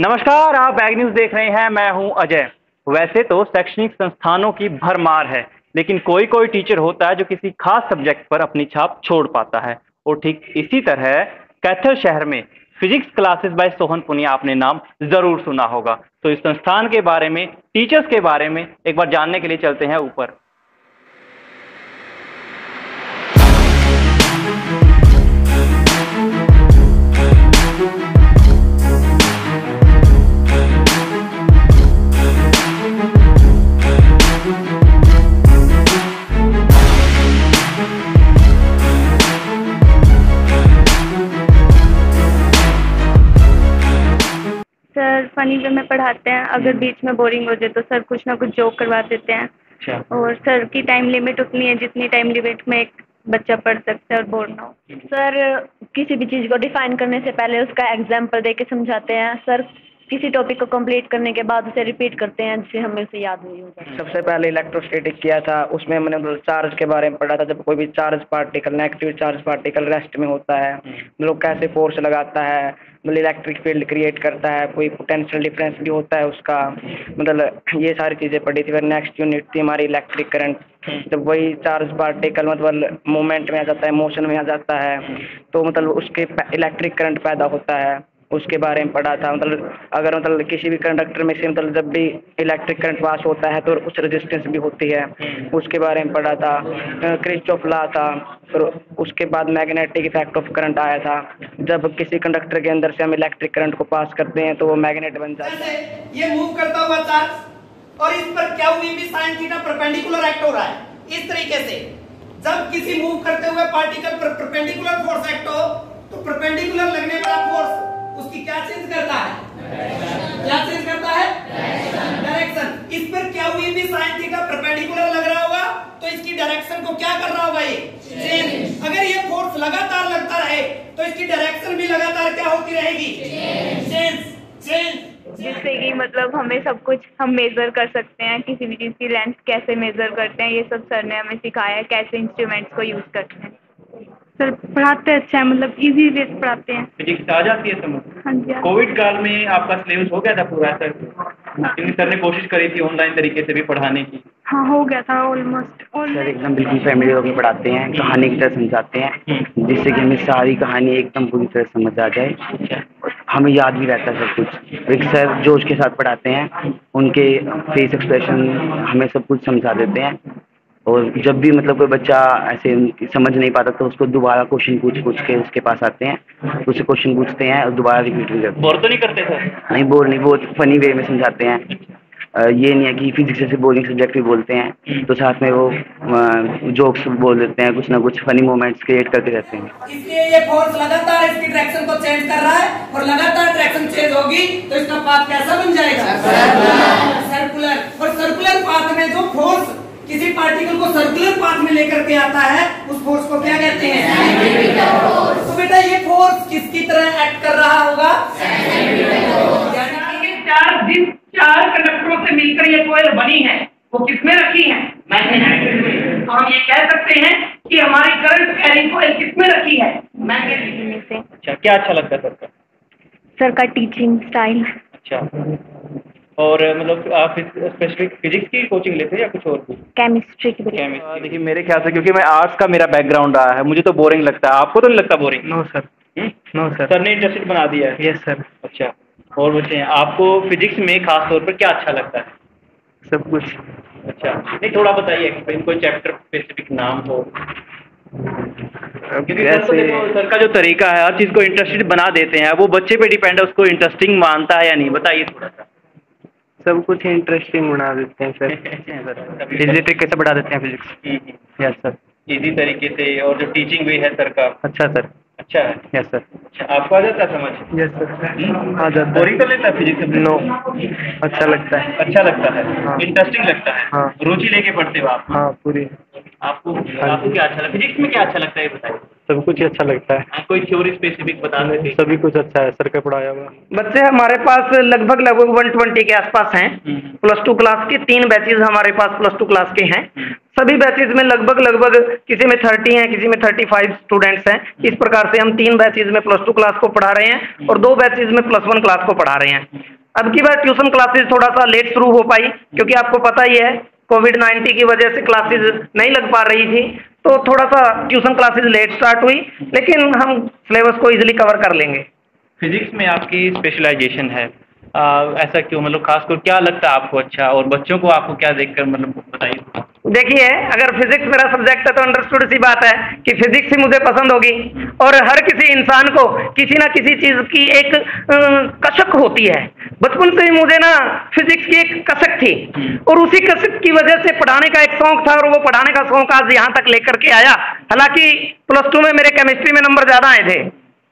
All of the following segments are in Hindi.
नमस्कार, आप बैग न्यूज़ देख रहे हैं, मैं हूँ अजय। वैसे तो शैक्षणिक संस्थानों की भरमार है, लेकिन कोई कोई टीचर होता है जो किसी खास सब्जेक्ट पर अपनी छाप छोड़ पाता है। और ठीक इसी तरह कैथल शहर में physics classes by Sohan Punia, आपने नाम ज़रूर सुना होगा। तो इस संस्थान के बारे में, टीचर्स के बारे में एक बार जानने के लिए चलते हैं ऊपर। पढ़ाते हैं। अगर बीच में बोरिंग हो जाए तो सर कुछ ना कुछ जोक करवा देते हैं। अच्छा। और सर की टाइम लिमिट उतनी है जितनी टाइम लिमिट में एक बच्चा पढ़ सकता है और बोर ना हो। सर किसी भी चीज़ को डिफाइन करने से पहले उसका एग्ज़ाम्पल दे के समझाते हैं। सर किसी टॉपिक को कंप्लीट करने के बाद उसे रिपीट करते हैं जिससे हमें उसे याद नहीं होगा। सबसे पहले इलेक्ट्रोस्टैटिक किया था। उसमें मैंने मतलब चार्ज के बारे में पढ़ा था। जब कोई भी charge particle negative charge particle rest में होता है मतलब कैसे फोर्स लगाता है मतलब इलेक्ट्रिक फ़ील्ड क्रिएट करता है, कोई पोटेंशियल डिफरेंस भी होता है उसका मतलब ये सारी चीज़ें पढ़ी थी। फिर नेक्स्ट यूनिट थी हमारी इलेक्ट्रिक करंट जब वही चार्ज पार्टिकल मतलब मोमेंट में आ जाता है मोशन में आ जाता है तो मतलब उसके इलेक्ट्रिक करंट पैदा होता है। उसके बारे में पढ़ा था। मतलब अगर मतलब किसी भी कंडक्टर में से मतलब जब भी इलेक्ट्रिक करंट पास होता है तो कुछ रेजिस्टेंस भी होती है। उसके बारे में पढ़ा था। क्रिच ऑफ़ ला था। फिर उसके बाद मैग्नेटिक इफ़ेक्ट ऑफ़ करंट आया था। जब किसी कंडक्टर के अंदर से हम इलेक्ट्रिक करंट को पास करते हैं तो वो मैग्नेट बन जाता है। ये मूव करता हुआ चार्ज और इस पर क्या हुई भी साइन थीटा परपेंडिकुलर एक्ट हो रहा है। इस तरीके से जब किसी मूव करते हुए पार्टिकल पर परपेंडिकुलर फोर्स एक्ट हो तो परपेंडिकुलर लगने वाला फोर्स उसकी क्या चेंज करता है? क्या चेंज करता है? डायरेक्शन इस पर क्या हुई भी साइन थीटा परपेंडिकुलर लग रहा होगा तो इसकी डायरेक्शन को क्या कर रहा होगा ये? चेंज अगर ये फोर्स लगातार लगता रहे तो इसकी डायरेक्शन भी लगातार क्या होती रहेगी? चेंज चेंज जिससे कि मतलब हमें सब कुछ हम मेजर कर सकते हैं किसी भी चीज़ की लेंथ कैसे मेजर करते हैं ये सब सर ने हमें सिखाया है कैसे इंस्ट्रूमेंट्स को यूज़ करते हैं। सर पढ़ाते अच्छा है मतलब इजी वे से पढ़ाते हैं। फिजिक्स आ जाती है समझ। हाँ जी हाँ। कोविड काल में आपका सिलेबस हो गया था पूरा सर? क्योंकि सर ने कोशिश करी थी ऑनलाइन तरीके से भी पढ़ाने की। हाँ हो गया था ऑलमोस्ट सर एकदम बिल्कुल फैमिली होकर पढ़ाते हैं कहानी की तरह समझाते हैं जिससे कि हमें सारी कहानी एकदम पूरी तरह समझ आ जाए। हमें याद भी रहता है सब कुछ। एक सर जोश के साथ पढ़ाते हैं उनके फेस एक्सप्रेशन हमें सब कुछ समझा देते हैं। और जब भी मतलब कोई बच्चा ऐसे समझ नहीं पाता तो उसको दोबारा क्वेश्चन पूछ पूछ के उसके पास आते हैं उससे क्वेश्चन पूछते हैं और दोबारा रिपीट भी करते हैं। बोर तो नहीं करते सर नहीं बोर नहीं बहुत फनी वे में समझाते हैं। ये नहीं है कि फिजिक्स जैसे बोरिंग सब्जेक्ट भी बोलते हैं तो साथ में वो जोक्स बोल देते हैं कुछ ना कुछ फनी मोमेंट्स क्रिएट करते रहते हैं। इसलिए ये फोर्स लगातार इसकी डायरेक्शन को चेंज कर रहा है और लगातार डायरेक्शन चेंज होगी तो इसका पाथ कैसा बन जाएगा? सर्कुलर और सर्कुलर पाथ में जो फोर्स किसी पार्टिकल को सर्कुलर पाथ में लेकर के आता है उस फोर्स को क्या कहते हैं? तो बेटा ये फोर्स किसकी तरह एक्ट कर रहा होगा? चार जिस चार कंडक्टरों से मिलकर ये कोयल बनी है वो किसमें रखी है? मैग्नेटिक में। तो हम ये कह सकते हैं कि हमारी करंट कैरिंग कोयल किसमें रखी है? मैग्नेटिक में। से अच्छा क्या अच्छा लगता है सर का? सर का टीचिंग स्टाइल अच्छा। और मतलब आप स्पेसिफिक फिजिक्स की कोचिंग लेते हैं या कुछ और केमिस्ट्री की केमिस्ट्री देखिए मेरे ख्याल से क्योंकि मैं आर्ट्स का मेरा बैकग्राउंड रहा है मुझे तो बोरिंग लगता है। आपको तो नहीं लगता boring no sir no sir sir ने इंटरेस्टेड बना दिया है। यस सर अच्छा और बच्चे हैं आपको फिजिक्स में खास तौर पर क्या अच्छा लगता है? सब कुछ। अच्छा नहीं थोड़ा बताइए एक्सप्लेन कोई चैप्टर स्पेसिफिक नाम हो। क्योंकि सर तो सर का जो तरीका है हर चीज़ को इंटरेस्टेड बना देते हैं। वो बच्चे पे डिपेंड है उसको इंटरेस्टिंग मानता है या नहीं? बताइए थोड़ा सा। सब कुछ इंटरेस्टिंग बना देते हैं सर फिजिक्स कैसे बढ़ा देते हैं फिजिक्स यस सर इजी तरीके से और जो टीचिंग भी है सर का. अच्छा सर अच्छा. यस सर अच्छा आपको आ जाता है समझ? यस सर आ जाता बोरिंग तो लेता है फिजिक्स है नो अच्छा लगता है. अच्छा लगता है. हाँ। इंटरेस्टिंग लगता है. हाँ। रुचि लेके पढ़ते हो आप? हाँ पूरी. आपको आपको क्या अच्छा लगता है? फिजिक्स में क्या अच्छा लगता है ये बताइए? सब कुछ अच्छा लगता है। कोई थ्योरी स्पेसिफिक बता देते सभी कुछ अच्छा है सर का पढ़ाया हुआ। बच्चे हमारे पास लगभग लगभग वन ट्वेंटी के आसपास हैं। प्लस टू क्लास के तीन बैचेज हमारे पास प्लस टू क्लास के हैं। सभी बैचेज में लगभग लगभग किसी में थर्टी हैं किसी में थर्टी फाइव स्टूडेंट्स हैं इस प्रकार से हम तीन बैचेज में प्लस टू क्लास को पढ़ा रहे हैं और दो बैचेज में प्लस वन क्लास को पढ़ा रहे हैं। अब की बार ट्यूशन क्लासेज थोड़ा सा लेट शुरू हो पाई क्योंकि आपको पता ही है कोविड नाइन्टीन की वजह से क्लासेज नहीं लग पा रही थी। तो थोड़ा सा ट्यूशन क्लासेज लेट स्टार्ट हुई लेकिन हम सिलेबस को इजीली कवर कर लेंगे। फिजिक्स में आपकी स्पेशलाइजेशन है। आ, ऐसा क्यों? मतलब खासकर क्या लगता है आपको अच्छा? और बच्चों को आपको क्या देखकर मतलब बताइए। देखिए अगर फिजिक्स मेरा सब्जेक्ट है तो अंडरस्टूड सी बात है कि फिजिक्स ही मुझे पसंद होगी। और हर किसी इंसान को किसी ना किसी चीज़ की एक कशक होती है। बचपन से ही मुझे ना फिजिक्स की एक कसक थी। और उसी कसक की वजह से पढ़ाने का एक शौक था और वो पढ़ाने का शौक आज यहाँ तक लेकर के आया। हालाँकि प्लस टू में मेरे केमिस्ट्री में नंबर ज़्यादा आए थे।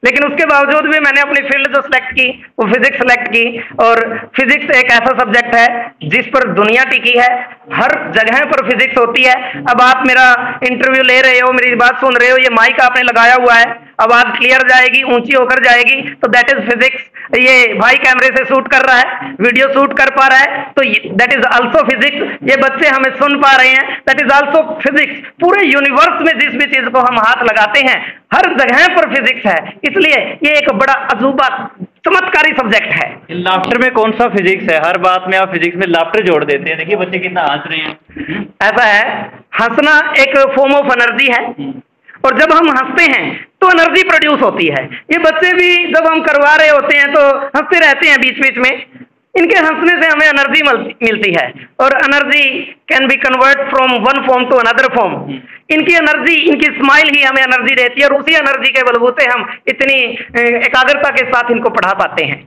लेकिन उसके बावजूद भी मैंने अपनी फ़ील्ड जो सेलेक्ट की वो फिजिक्स सेलेक्ट की। और फिजिक्स एक ऐसा सब्जेक्ट है जिस पर दुनिया टिकी है। हर जगह पर फिजिक्स होती है। अब आप मेरा इंटरव्यू ले रहे हो मेरी बात सुन रहे हो ये माइक आपने लगाया हुआ है। आवाज़ क्लियर जाएगी ऊँची होकर जाएगी तो दैट इज़ फिजिक्स ये भाई कैमरे से शूट कर रहा है वीडियो शूट कर पा रहा है तो दैट इज़ आल्सो फिजिक्स ये बच्चे हमें सुन पा रहे हैं दैट इज़ आल्सो फिजिक्स पूरे यूनिवर्स में जिस भी चीज़ को हम हाथ लगाते हैं हर जगह पर फिजिक्स है. इसलिए ये एक बड़ा अजूबा चमत्कारी सब्जेक्ट है. लाफ्टर में कौन सा फिजिक्स है? हर बात में आप फिजिक्स में लाफ्टर जोड़ देते हैं। देखिए बच्चे कितना हंस रहे हैं। ऐसा है हंसना एक फॉर्म ऑफ़ एनर्जी है। और जब हम हँसते हैं तो एनर्जी प्रोड्यूस होती है। ये बच्चे भी जब हम करवा रहे होते हैं तो हँसते रहते हैं बीच बीच में। इनके हंसने से हमें एनर्जी मिलती है। और energy can be convert from one form to another form इनकी एनर्जी इनकी स्माइल ही हमें एनर्जी देती है। और उसी एनर्जी के बलबूते हम इतनी एकाग्रता के साथ इनको पढ़ा पाते हैं।